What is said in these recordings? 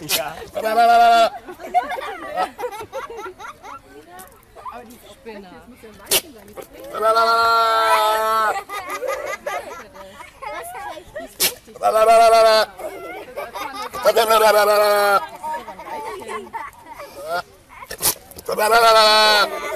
ja. Come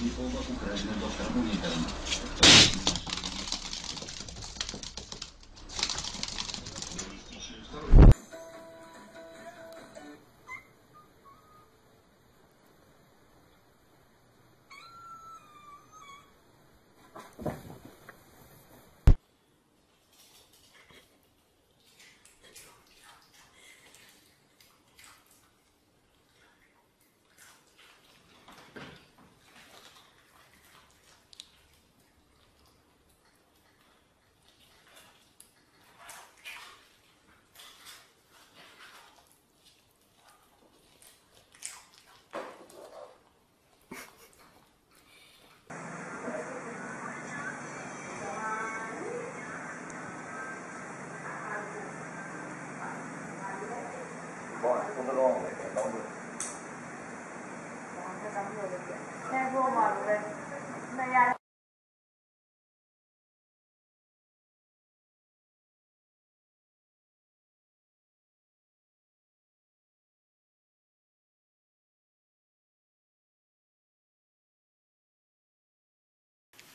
People of Ukraine do všemu jinému.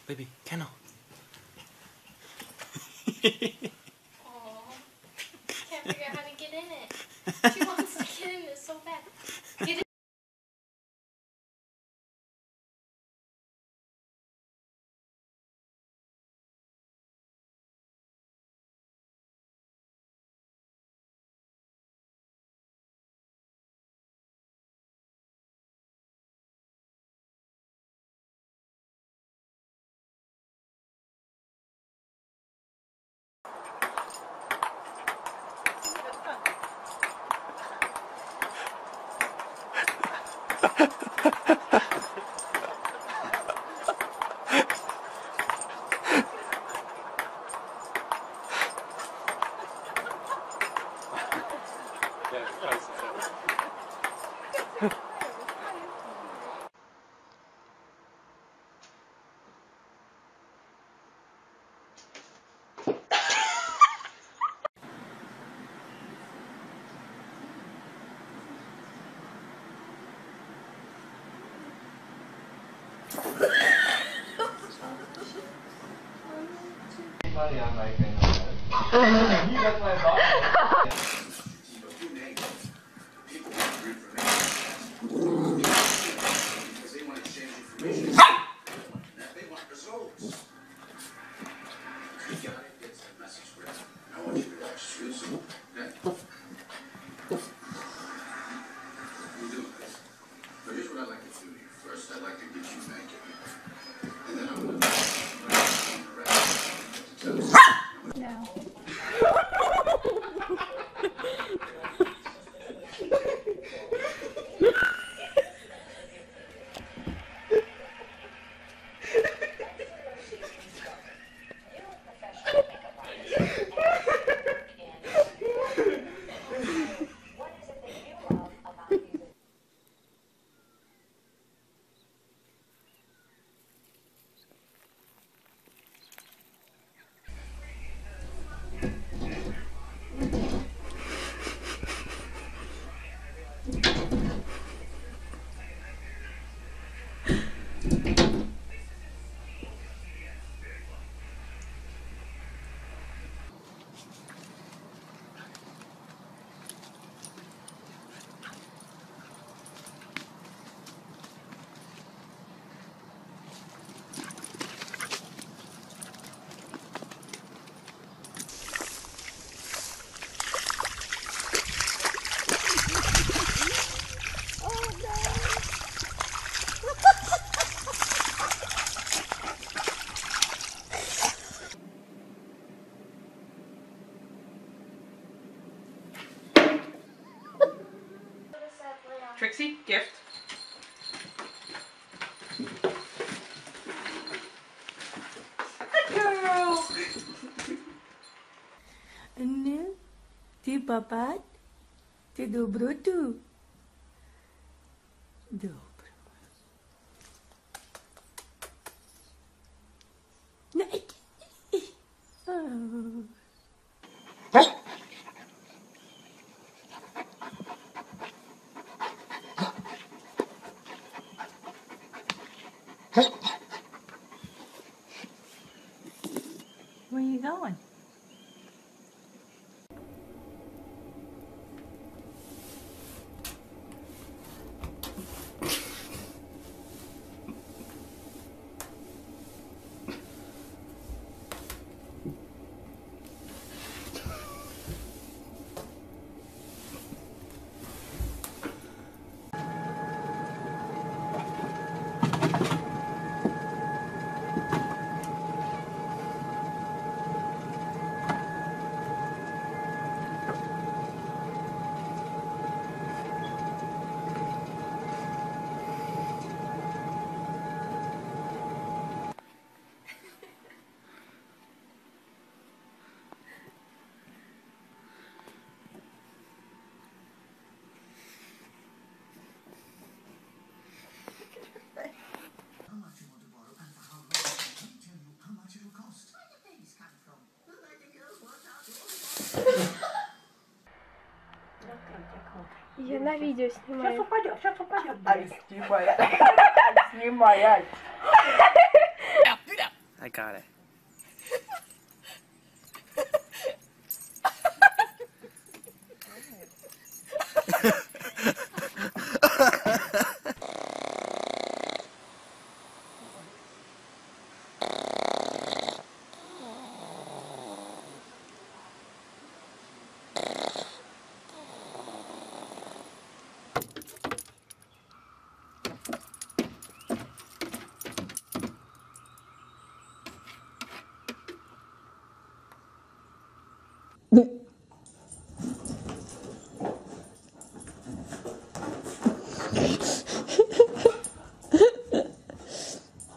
Baby, cannot. Aw. Can't figure out how to get in it. She wants to get in it so bad. Ich meine ja, nein, ich bin nicht. Ich bin nicht, ich bin nicht. papat, tidur brutu. Duh, Я на видео Сейчас снимаю. упадет, сейчас упадет. Ай, снимай. Снимай, Ай. I got it.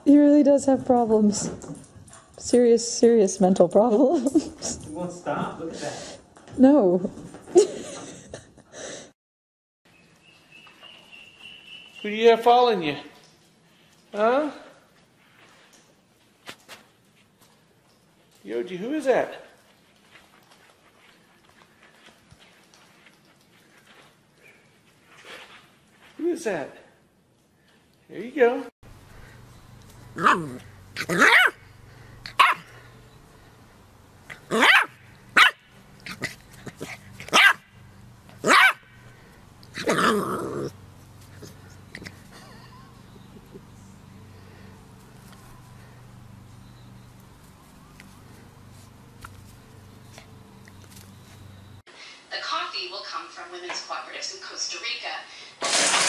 He really does have problems. Serious, serious mental problems. It won't stop. Look at that. no. Who do you have following you? Huh? Yoji, who is that? Who is that? There you go. The coffee will come from women's cooperatives in Costa Rica.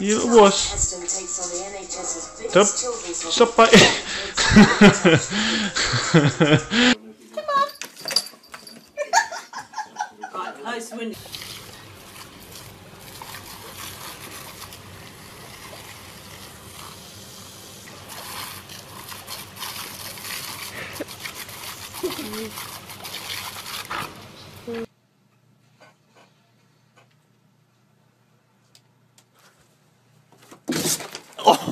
You was. Heston takes on the NHS's biggest Stop. Stop by.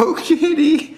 Oh, kitty.